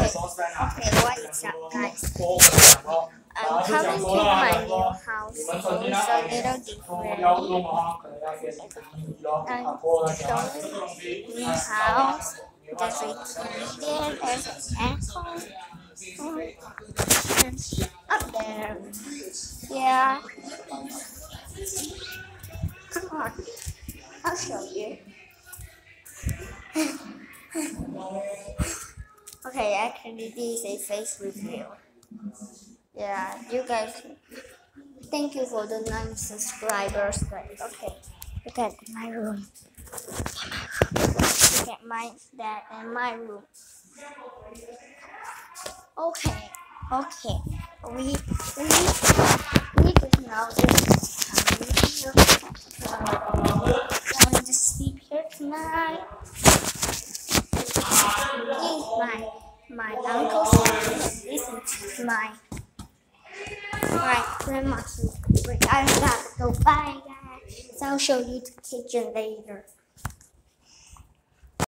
Okay, what is up, guys? I'm coming to my new house. It's a little different. New house. There's a there. There's an apple. And up there. Yeah. Come on. I'll show you. Okay, actually, this is a face reveal. Yeah, you guys, thank you for the nine subscribers. Guys. Okay, look at my room. Look at my dad and my room. Okay, okay, we we we just know this. Going to sleep here tonight. My uncle's house. This is my my grandma's room. I gotta go. Bye, guys. I'll show you the kitchen later.